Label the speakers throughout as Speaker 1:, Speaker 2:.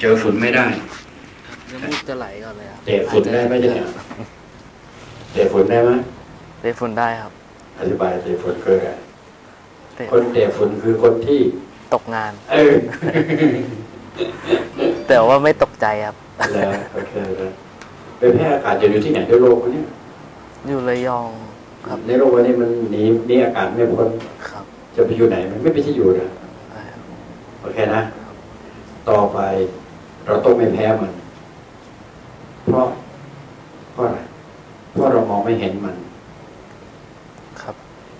Speaker 1: เจอฝุ่นไม่ได้
Speaker 2: น้ำมูกจะไหลก่อนเลยครับ
Speaker 1: เตะฝุ่นได้ไหมเนี่ยเตะฝุ่นได้ไหม
Speaker 2: เตะฝุ่นได้ครับ
Speaker 1: อธิบายเตะฝุ่นคืออะไร
Speaker 2: เตะ
Speaker 1: คนเตะฝุ่นคือคนที่
Speaker 2: ตกงาน
Speaker 1: เออ
Speaker 2: แต่ว่าไม่ตกใจครับ
Speaker 1: แล้วโอเคแล้วเป็นแพร่อากาศจะอยู่ที่ไหนในโลกวะเนี่ย
Speaker 2: อยู่ระยองครับ
Speaker 1: ในโลกวันนี้มันหนีหนีอากาศไม่พ้น
Speaker 2: ครับ
Speaker 1: จะไปอยู่ไหนมันไม่ไปที่อยู่นะ
Speaker 2: ใช่ครับ
Speaker 1: โอเคนะ ต่อไป เราต้องไม่แพ้มัน เพราะเพราะอะไรเพราะเรามองไม่เห็นมัน
Speaker 2: ครับ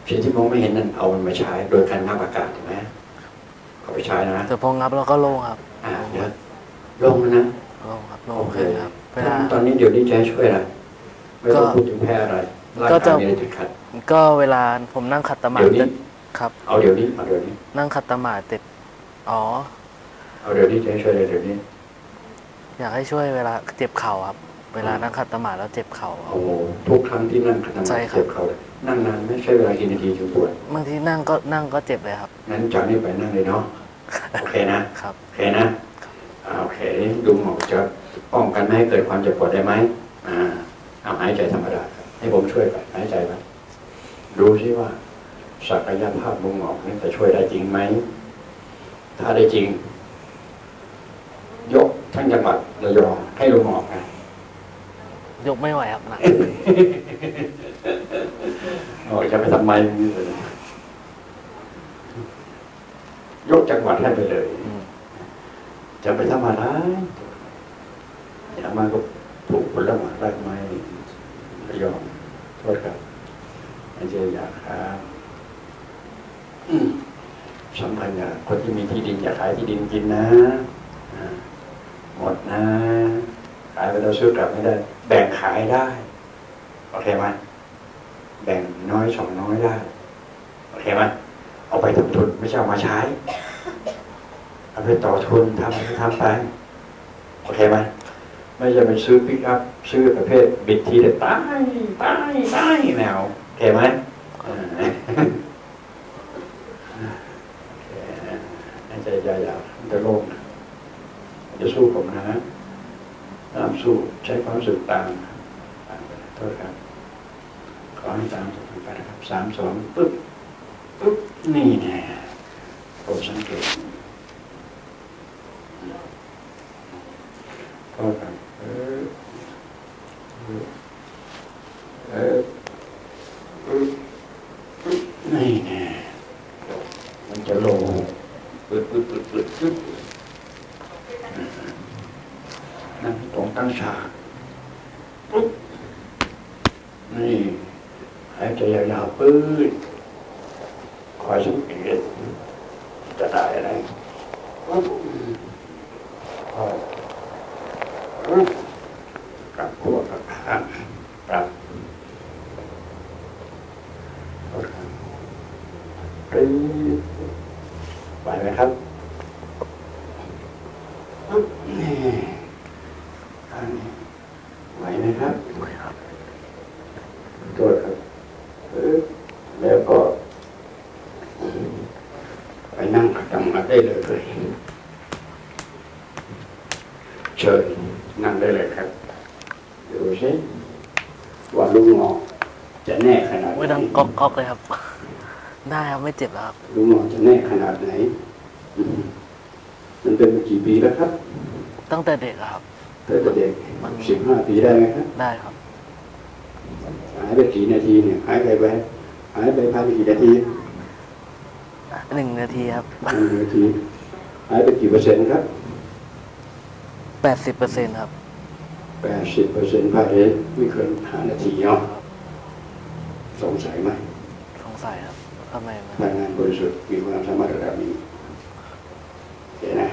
Speaker 1: เพียงที่มองไม่เห็นนั่นเอามันมาใช้ โดยการงับอากาศถูกไหมเอาไปใช้นะ
Speaker 2: แต่พองับแล้วก็โล่งครับ
Speaker 1: อ่าเดี๋ยวลงนะ
Speaker 2: โล่งครับโล่
Speaker 1: โองเค
Speaker 2: ขึ้นครับเวลา
Speaker 1: ตอนนี้เดี๋ยวนี้จะให้ช่วยอะไรไม่ต้อง
Speaker 2: ก็
Speaker 1: พูดถึงแพ้อะไรร่าง
Speaker 2: ก็
Speaker 1: กา
Speaker 2: จะ
Speaker 1: ยมีอะไรติดขัด
Speaker 2: ก็เวลาผมนั่งขัดสมา
Speaker 1: เดี๋ยว
Speaker 2: ธิ
Speaker 1: นี้
Speaker 2: ครับ
Speaker 1: เอาเดี๋ยวนี้เอาเดี๋ยวนี้
Speaker 2: นั่งขัดสมาธิอ๋อ
Speaker 1: เอาเดี๋ยวนี้จะให้ช่วยอะไรเดี๋ยวนี้
Speaker 2: อยากให้ช่วยเวลาเจ็บเข่าครับ เวลานั่งขัดสมาธิแล้วเจ็บเข่าครับ
Speaker 1: โอ้โหทุกครั้งที่นั่งขัดสมา
Speaker 2: ใช่
Speaker 1: ธิ
Speaker 2: ครับ
Speaker 1: เจ็บเขาเลย นั่งนานไม่ใช่เวลากี่นาทีถึงปวด
Speaker 2: บางทีนั่งก็นั่งก็เจ็บเลยครับ
Speaker 1: งั้นจากนี้ไปนั่งเลยเนาะโอเคนะ
Speaker 2: ครับ
Speaker 1: โอเคนะอ่าโอเคดูหมอจะป้องกันไม่ให้เกิดความเจ็บปวดได้ไหมอ่าเอาหายใจธรรมดาครับให้ผมช่วยก่อนหายใจไว้ดูซิว่า ศักยภาพลุงหมอกนี่จะช่วยได้จริงไหม ถ้าได้จริง ยก ทั้งจังหวัดระยองให้ลุงหมอกนะ
Speaker 2: ยกไม่ไหวครับหนัก
Speaker 1: โอ้ยจะไปทำไมยกจังหวัดให้ไปเลย
Speaker 2: อืม
Speaker 1: จะไปทำอะไรอย่ามาก็ปลูกผลไม้รากไม้ระยองโทษครับไม่ใช่อยากครับอืมสำคัญอย่างคนที่มีที่ดินอย่าขายที่ดินกินนะอ่า หมดนะ ขายไปแล้วซื้อกลับไม่ได้ แบ่งขายได้ โอเคไหมแบ่งน้อยสองน้อยได้ โอเคไหมเอาไปทำทุนไม่ใช่เอามาใช้ เอาไปต่อทุนทำทำไป โอเคไหมไม่ใช่ไปซื้อปิกอัพซื้อประเภท บิดทีเด็ดตายตายตายแนวโอเคไหมอ่าโอเคให้ใจยาวๆจะโล่ง จะสู้ผมนะตามสู้ใช้ความรู้สึกตามตามไปโทษครับขอให้ตามสุขไปนะครับสามสองปึ๊บปึ๊บนี่แน่ผมสังเกตโทษครับเออเออปึ๊บปึ๊บนี่แน่มันจะลงปึ๊บปึ๊บปึ๊บปึ๊บปึ๊บนั่งตรงตั้งฉากปึ๊บ นี่หายใจยาวๆปื้ดคอยสังเกตจะได้อะไรปุ๊บพอยปุ๊บกลับหัวกลับหางกลับปี๊ดไหวไหมครับนี่อันนี้ไหวไหมครับโทษครับเออแล้วก็ไปนั่งขัดสมาธิ ได้เลยเชิญนั่งได้เลยครับดูสิว่าลุงหมอจะแน่ขนาดไห
Speaker 2: ไม่
Speaker 1: น
Speaker 2: ดังก๊อกก๊อกเลยครับได้ครับไม่เจ็บแล้วครับ
Speaker 1: ลุงหมอจะแน่ขนาดไหนอืมมันเป็นมากี่ปีแล้วครับ
Speaker 2: ตั้งแต่เด็กอะครับ
Speaker 1: ตั้งแต่เด็ก
Speaker 2: มัน
Speaker 1: สิบห้าปีได้ไหมครับ
Speaker 2: ได้ครับ
Speaker 1: หายไปกี่นาทีเนี่ยหายไปไปหายไปภายในกี่นาที
Speaker 2: หนึ่งนาทีครับ
Speaker 1: หนึ่งนาทีหายไปกี่เปอร์เซ็นต์ครับ
Speaker 2: แปดสิบเปอร์เซ็นต์ครับ
Speaker 1: แปดสิบเปอร์เซ็นต์ภายในไม่เกินห้านาทีเนาะสงสัยไหม
Speaker 2: สงสัยครับทำไมมัน
Speaker 1: พลังงานบริสุทธิ์มีความสามารถระดับนี้เห็นนะ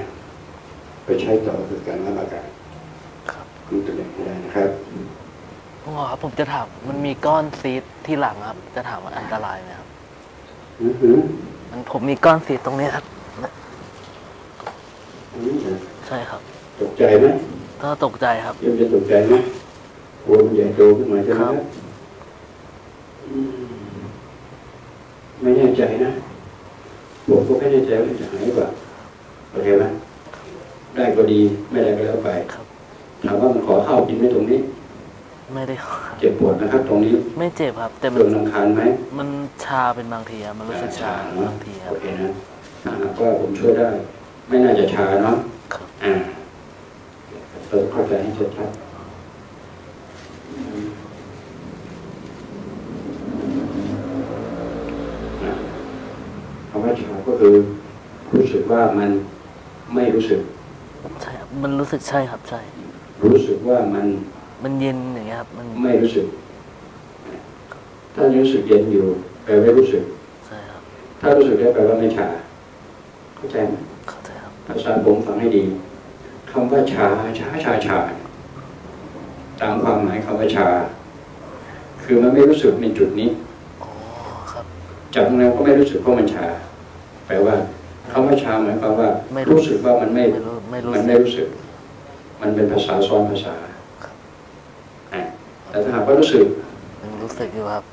Speaker 1: ไปใช้ต่อคือการรับอากาศ
Speaker 2: ครับ
Speaker 1: คุณตัวเองไม่ได้นะครับ
Speaker 2: คุณหมอครับผมจะถามมันมีก้อนซีดที่หลังครับ จะถามว่าอันตรายไหมครับ
Speaker 1: อือหือ
Speaker 2: มันผมมีก้อนซีดตรงนี้ครับ
Speaker 1: อันนี้นะ
Speaker 2: ใช่ครับ
Speaker 1: ตกใจไหม
Speaker 2: ก็ตกใจครับ
Speaker 1: เยังจะตกใจไหมกลัวมันใหญ่โตขึ้นมาใช่ไหม
Speaker 2: ครับ
Speaker 1: อืมไม่แน่ใจนะผมก็ไม่แน่ใจว่าจะหายหรือเปล่าโอเคไหมได้ก็ดีไม่ได้ก็แล้วไป
Speaker 2: ครับ
Speaker 1: ถามว่ามันขอข้าวกินไหมตรงนี้
Speaker 2: ไม่ได้ขอ
Speaker 1: เจ็บปวดนะครับ ตรงนี้
Speaker 2: ไม่เจ็บครับ แต่มั
Speaker 1: โด
Speaker 2: น
Speaker 1: นรังคาญไหม
Speaker 2: มันชาเป็นบางทีครับมันรู้สึกชา
Speaker 1: เนอะ
Speaker 2: บางทีครั
Speaker 1: โอบเคนะถ้าหากว่าผมช่วยได้ ไม่น่าจะชาเนาะ
Speaker 2: ครับ
Speaker 1: อ่าเราเข้าใจให้ชัดๆนะคำว่าชาก็คือรู้สึกว่ามันไม่รู้สึก
Speaker 2: ใช่ครับมันรู้สึกใช่ครับใช่
Speaker 1: รู้สึกว่ามัน
Speaker 2: มันเย็นอย่างเงี้ยครับ มัน
Speaker 1: ไม่รู้สึก ถ้ารู้สึกเย็นอยู่แปลว่ารู้สึก
Speaker 2: ใช่ครับ
Speaker 1: ถ้ารู้สึกได้แปลว่าไม่ชาเข้าใจไหม
Speaker 2: เข้าใจครับ
Speaker 1: ภาษาผมฟังให้ดีคำว่าชาชาชาชาตามความหมายคำว่าชา คือมันไม่รู้สึกในจุดนี้
Speaker 2: อ๋อครับ
Speaker 1: จากนั้นก็ไม่รู้สึกว่ามันชา แปลว่าคำว่าชาหมายความว่า
Speaker 2: ไม่รู้
Speaker 1: รู้สึกว่ามันไม่
Speaker 2: ไม่รู้ไม่รู้
Speaker 1: มัน
Speaker 2: สึ
Speaker 1: ไม่
Speaker 2: ก
Speaker 1: รู้สึก มันเป็นภาษาซ้อนภาษา
Speaker 2: ครับ
Speaker 1: อะ แต่ถ้าหากว่ารู้สึก
Speaker 2: ยังรู้สึกอยู่ครับ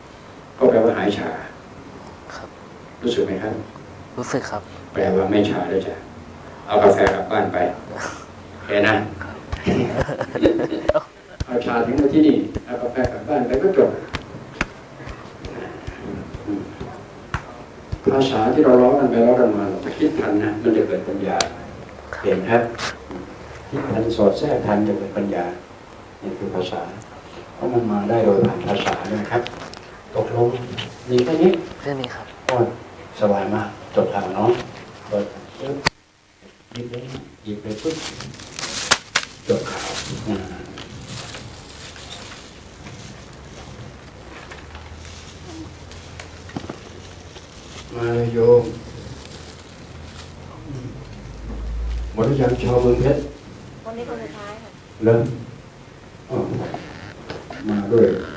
Speaker 1: ก็แปลว่าหายชา
Speaker 2: ครับ
Speaker 1: รู้สึกไหมครับ
Speaker 2: รู้สึกครับ
Speaker 1: แปลว่าไม่ชาเลยจ้ะเอากาแฟกลับบ้านไปแค่นั้นเอาชาถึงมาที่นี่เอากาแฟกลับบ้านไปก็จบภาษาที่เราร้องกันไปร้องกันมาเราจะคิดทันนะมันจะเกิดปัญญา เห็นครับคิดทันสอดแทรกทันจะเกิดปัญญานี่คือภาษาเพ ราะมันมาได้โดยผ่านภาษาเนี่ยนะครับ ตกลงมีแค่นี้
Speaker 2: แค่นี้ครับ
Speaker 1: โอ้ยสบายมากจบทางเนาะเปิดปึ๊บหยิบเลยหยิบเลยปึ๊บจบข่าวอ่ามาเลยโยมหมดหรือยังชาวเมืองเพชร
Speaker 3: วันนี้คนสุดท้ายค่ะ
Speaker 1: เริ่ม good.